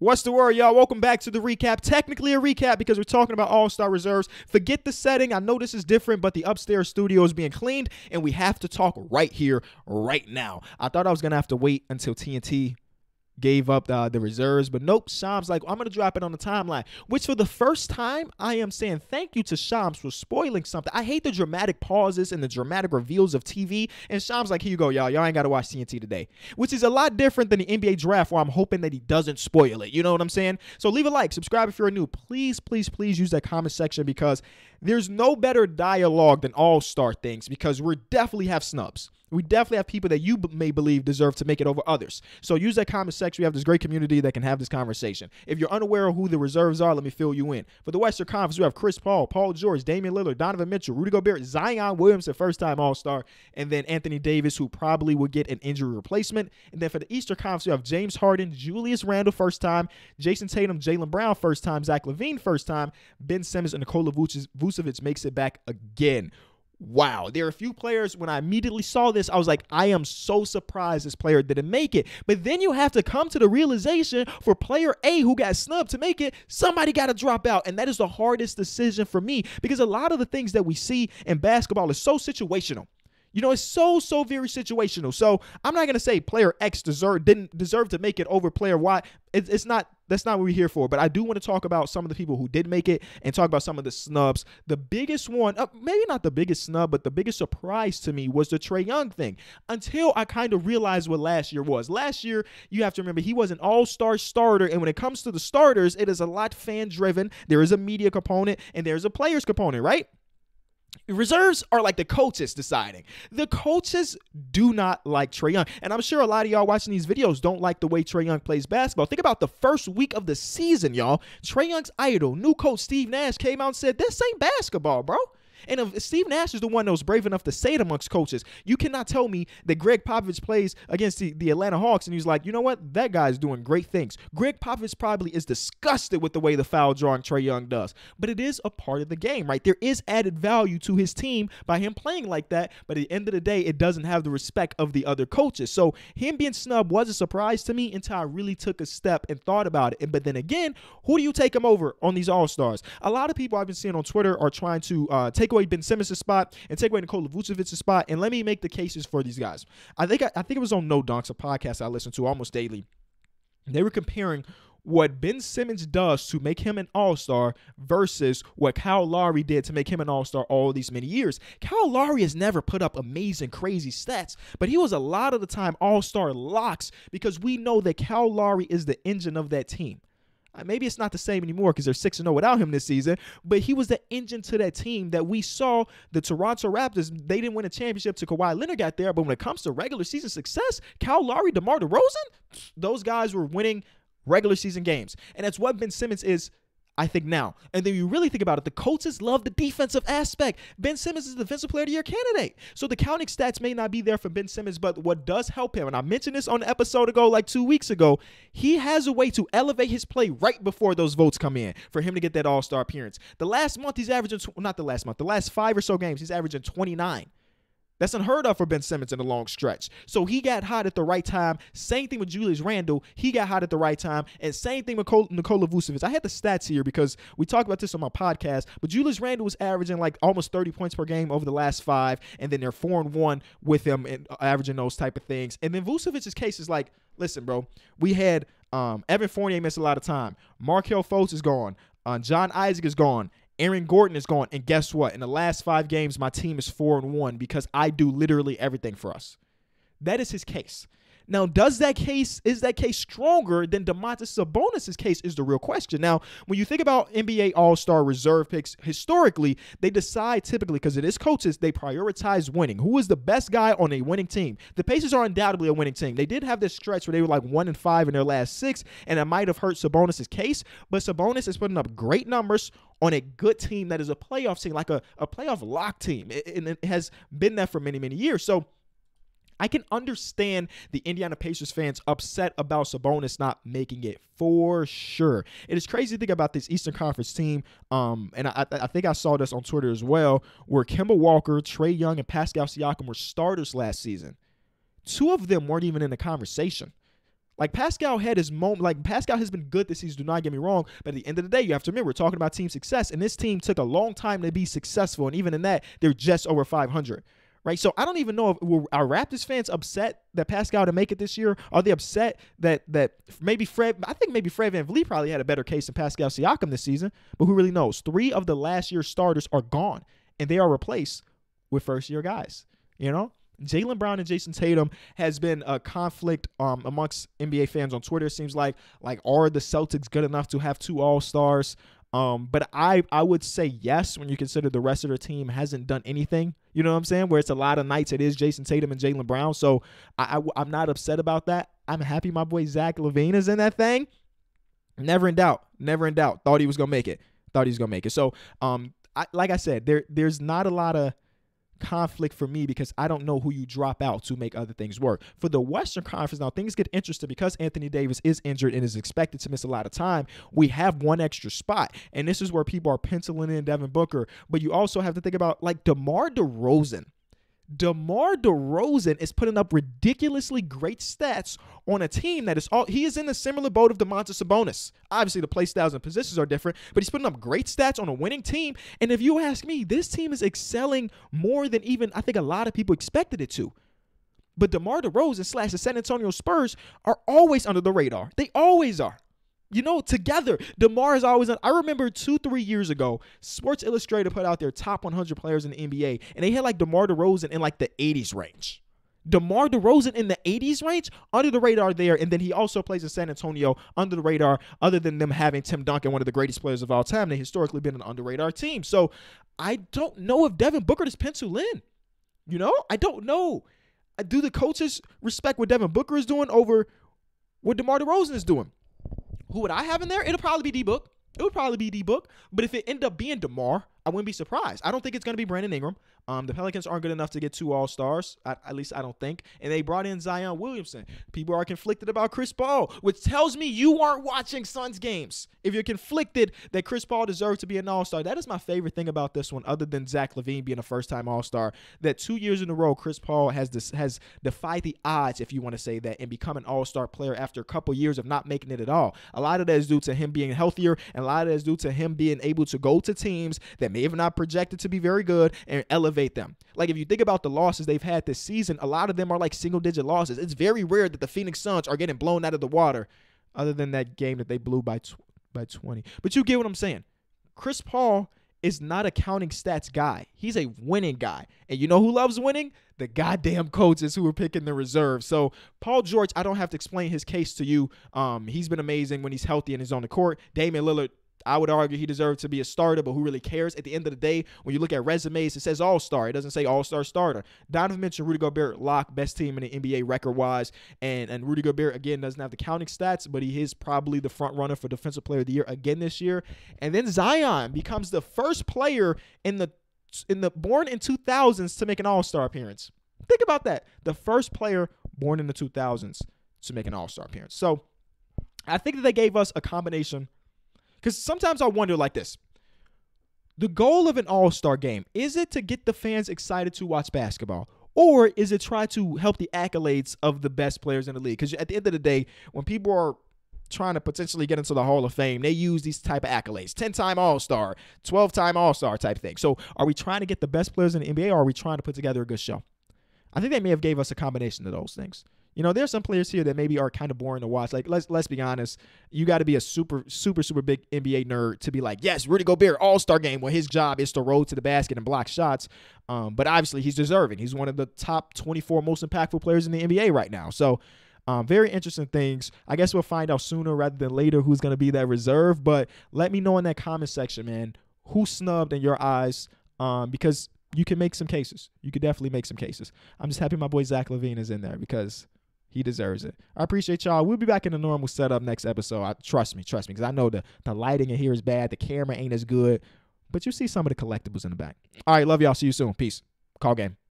What's the word, y'all? Welcome back to the recap. Technically a recap because we're talking about all-star reserves. Forget the setting. I know this is different, but the upstairs studio is being cleaned, and we have to talk right here, right now. I thought I was gonna have to wait until TNT gave up the, the reserves. But nope, Shams like, I'm going to drop it on the timeline, which for the first time, I am saying thank you to Shams for spoiling something. I hate the dramatic pauses and the dramatic reveals of TV. And Shams like, here you go, y'all. Y'all ain't got to watch TNT today, which is a lot different than the NBA draft where I'm hoping that he doesn't spoil it. You know what I'm saying? So leave a like, subscribe if you're new. Please, please, please use that comment section because there's no better dialogue than all star things because we definitely have snubs. We definitely have people that you may believe deserve to make it over others. So use that comment section. We have this great community that can have this conversation. If you're unaware of who the reserves are, let me fill you in. For the Western Conference, we have Chris Paul, Paul George, Damian Lillard, Donovan Mitchell, Rudy Gobert, Zion Williamson, first time All Star, and then Anthony Davis, who probably will get an injury replacement. And then for the Eastern Conference, we have James Harden, Julius Randle, first time, Jayson Tatum, Jaylen Brown, first time, Zach LaVine, first time, Ben Simmons, and Nikola Vucevic makes it back again wow. There are a few players when I immediately saw this, I was like, I am so surprised this player didn't make it. But then you have to come to the realization for player A who got snubbed to make it, somebody got to drop out. And that is the hardest decision for me because a lot of the things that we see in basketball is so situational. You know, it's so so very situational. So I'm not gonna say player X deserve didn't deserve to make it over player Y. It's, it's not that's not what we're here for. But I do want to talk about some of the people who did make it and talk about some of the snubs. The biggest one, uh, maybe not the biggest snub, but the biggest surprise to me was the Trae Young thing. Until I kind of realized what last year was. Last year, you have to remember he was an all-star starter, and when it comes to the starters, it is a lot fan-driven. There is a media component and there's a players component, right? Reserves are like the coaches deciding. The coaches do not like Trae Young. And I'm sure a lot of y'all watching these videos don't like the way Trae Young plays basketball. Think about the first week of the season, y'all. Trae Young's idol, new coach Steve Nash, came out and said, This ain't basketball, bro. And if Steve Nash is the one that was brave enough to say it amongst coaches, you cannot tell me that Gregg Popovich plays against the, the Atlanta Hawks and he's like, you know what? That guy's doing great things. Gregg Popovich probably is disgusted with the way the foul drawing Trae Young does. But it is a part of the game, right? There is added value to his team by him playing like that. But at the end of the day, it doesn't have the respect of the other coaches. So him being snubbed was a surprise to me until I really took a step and thought about it. But then again, who do you take him over on these All Stars? A lot of people I've been seeing on Twitter are trying to uh, take away Ben Simmons' spot and take away Nikola Vucevic's spot. And let me make the cases for these guys. I think I, I think it was on No Dunks, a podcast I listen to almost daily. They were comparing what Ben Simmons does to make him an all star versus what Kyle Lowry did to make him an all star all these many years. Kyle Lowry has never put up amazing, crazy stats, but he was a lot of the time all star locks because we know that Kyle Lowry is the engine of that team. Uh, maybe it's not the same anymore because they're 6 0 without him this season, but he was the engine to that team that we saw the Toronto Raptors. They didn't win a championship to Kawhi Leonard got there, but when it comes to regular season success, Kyle Lowry, DeMar DeRozan, those guys were winning regular season games. And that's what Ben Simmons is I think now. And then you really think about it, the coaches love the defensive aspect. Ben Simmons is the defensive player of year candidate. So the counting stats may not be there for Ben Simmons, but what does help him, and I mentioned this on the episode ago, like two weeks ago, he has a way to elevate his play right before those votes come in for him to get that all star appearance. The last month, he's averaging, not the last month, the last five or so games, he's averaging 29. That's unheard of for Ben Simmons in a long stretch. So he got hot at the right time. Same thing with Julius Randle. He got hot at the right time. And same thing with Nikola Vucevic. I had the stats here because we talked about this on my podcast. But Julius Randle was averaging like almost 30 points per game over the last five. And then they're four and one with him and averaging those type of things. And then Vucevic's case is like, listen, bro, we had um, Evan Fournier missed a lot of time. Markelle Fultz is gone. Uh, John Isaac is gone. Aaron Gordon is gone. And guess what? In the last five games, my team is four and one because I do literally everything for us. That is his case. Now, does that case is that case stronger than Domantas Sabonis' case is the real question. Now, when you think about NBA All-Star reserve picks historically, they decide typically because it is coaches, they prioritize winning. Who is the best guy on a winning team? The Pacers are undoubtedly a winning team. They did have this stretch where they were like one and five in their last six, and it might have hurt Sabonis' case, but Sabonis is putting up great numbers on a good team that is a playoff team, like a, a playoff lock team. and it has been that for many, many years. So I can understand the Indiana Pacers fans upset about Sabonis not making it for sure. It is crazy to think about this Eastern Conference team. Um, and I, I think I saw this on Twitter as well, where Kemba Walker, Trae Young, and Pascal Siakam were starters last season. Two of them weren't even in the conversation. Like Pascal had his moment. Like Pascal has been good this season. Do not get me wrong, but at the end of the day, you have to remember we're talking about team success, and this team took a long time to be successful, and even in that, they're just over 500 right? So I don't even know if were our Raptors fans upset that Pascal to make it this year. Are they upset that that maybe Fred? I think maybe Fred Van VanVleet probably had a better case than Pascal Siakam this season, but who really knows? Three of the last year's starters are gone, and they are replaced with first year guys. You know, Jaylen Brown and Jayson Tatum has been a conflict um, amongst NBA fans on Twitter. It seems like like are the Celtics good enough to have two All Stars? Um, but I I would say yes when you consider the rest of their team hasn't done anything. You know what I'm saying? Where it's a lot of nights it is Jayson Tatum and Jaylen Brown. So I, I I'm not upset about that. I'm happy my boy Zach LaVine is in that thing. Never in doubt. Never in doubt. Thought he was gonna make it. Thought he was gonna make it. So um, I, like I said, there there's not a lot of conflict for me because I don't know who you drop out to make other things work. For the Western Conference, now things get interesting because Anthony Davis is injured and is expected to miss a lot of time. We have one extra spot, and this is where people are penciling in Devin Booker. But you also have to think about like DeMar DeRozan DeMar DeRozan is putting up ridiculously great stats on a team that is all he is in a similar boat of Domantas Sabonis. Obviously, the play styles and positions are different, but he's putting up great stats on a winning team. And if you ask me, this team is excelling more than even I think a lot of people expected it to. But DeMar DeRozan slash the San Antonio Spurs are always under the radar. They always are you know, together. DeMar is always on. I remember two, three years ago, Sports Illustrated put out their top 100 players in the NBA, and they had like DeMar DeRozan in like the 80s range. DeMar DeRozan in the 80s range, under the radar there, and then he also plays in San Antonio under the radar, other than them having Tim Duncan, one of the greatest players of all time. They historically been an under radar team. So I don't know if Devin Booker is pencil in. You know, I don't know. Uh, do the coaches respect what Devin Booker is doing over what DeMar DeRozan is doing? Who would I have in there? It'll probably be D Book. It would probably be D Book. But if it end up being DeMar, I wouldn't be surprised. I don't think it's going to be Brandon Ingram. Um, the Pelicans aren't good enough to get two All Stars. At, at, least I don't think. And they brought in Zion Williamson. People are conflicted about Chris Paul, which tells me you aren't watching Suns games. If you're conflicted that Chris Paul deserves to be an All Star, that is my favorite thing about this one, other than Zach LaVine being a first time All Star. That two years in a row, Chris Paul has this has defied the odds, if you want to say that, and become an All Star player after a couple years of not making it at all. A lot of that is due to him being healthier, and a lot of that is due to him being able to go to teams that may have not projected to be very good and elevate them. Like if you think about the losses they've had this season, a lot of them are like single digit losses. It's very rare that the Phoenix Suns are getting blown out of the water, other than that game that they blew by tw- by 20. But you get what I'm saying. Chris Paul is not a counting stats guy. He's a winning guy. And you know who loves winning? The goddamn coaches who are picking the reserve. So Paul George, I don't have to explain his case to you. Um, he's been amazing when he's healthy and he's on the court. Damian Lillard I would argue he deserved to be a starter, but who really cares? At the end of the day, when you look at resumes, it says All Star. It doesn't say All Star starter. Donovan Mitchell Rudy Gobert lock best team in the NBA record wise, and and Rudy Gobert again doesn't have the counting stats, but he is probably the front runner for Defensive Player of the Year again this year. And then Zion becomes the first player in the in the born in 2000s to make an All Star appearance. Think about that. The first player born in the 2000s to make an All Star appearance. So I think that they gave us a combination because sometimes I wonder like this. The goal of an all star game is it to get the fans excited to watch basketball? Or is it try to help the accolades of the best players in the league? Because at the end of the day, when people are trying to potentially get into the Hall of Fame, they use these type of accolades 10 time All Star, 12 time All Star type thing. So are we trying to get the best players in the NBA or are we trying to put together a good show? I think they may have gave us a combination of those things. You know, there's some players here that maybe are kind of boring to watch. Like let's let's be honest, you got to be a super super super big NBA nerd to be like, yes, Rudy Gobert All Star game. Well, his job is to roll to the basket and block shots. Um, but obviously, he's deserving. He's one of the top 24 most impactful players in the NBA right now. So. Um, very interesting things. I guess we'll find out sooner rather than later who's going to be that reserve. But let me know in that comment section, man, who snubbed in your eyes. Um, because you can make some cases. You could definitely make some cases. I'm just happy my boy Zach LaVine is in there because he deserves it. I appreciate y'all. We'll be back in the normal setup next episode. I, trust me, trust me, because I know the, the lighting in here is bad. The camera ain't as good, but you see some of the collectibles in the back. All right, love y'all. See you soon. Peace. Call game.